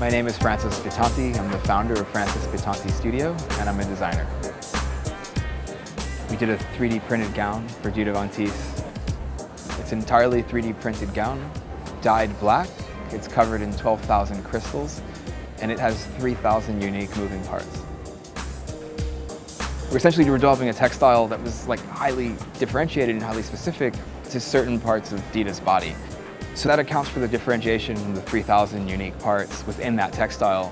My name is Francis Bitonti. I'm the founder of Francis Bitonti Studio, and I'm a designer. We did a 3D printed gown for Dita Von Teese. It's an entirely 3D printed gown, dyed black. It's covered in 12,000 crystals, and it has 3,000 unique moving parts. We're essentially developing a textile that was like highly differentiated and highly specific to certain parts of Dita's body. So that accounts for the differentiation in the 3,000 unique parts within that textile.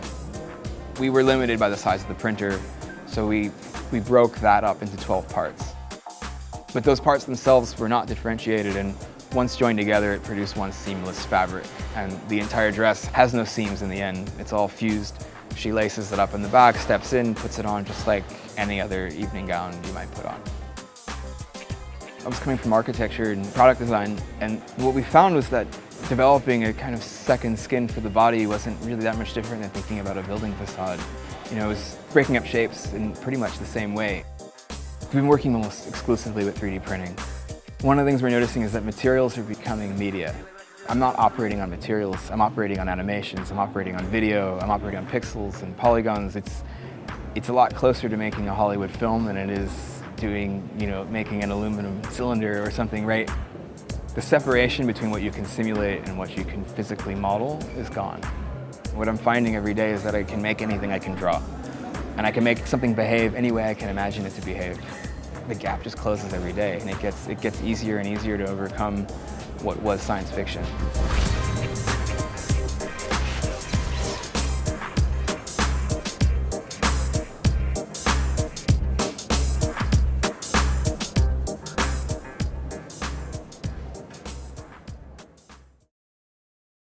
We were limited by the size of the printer, so we, we broke that up into 12 parts. But those parts themselves were not differentiated and once joined together it produced one seamless fabric. And the entire dress has no seams in the end, it's all fused. She laces it up in the back, steps in, puts it on just like any other evening gown you might put on. I was coming from architecture and product design, and what we found was that developing a kind of second skin for the body wasn't really that much different than thinking about a building facade. You know, it was breaking up shapes in pretty much the same way. We've been working almost exclusively with 3D printing. One of the things we're noticing is that materials are becoming media. I'm not operating on materials, I'm operating on animations, I'm operating on video, I'm operating on pixels and polygons. It's, it's a lot closer to making a Hollywood film than it is doing, you know, making an aluminum cylinder or something, right? The separation between what you can simulate and what you can physically model is gone. What I'm finding every day is that I can make anything I can draw. And I can make something behave any way I can imagine it to behave. The gap just closes every day and it gets, it gets easier and easier to overcome what was science fiction.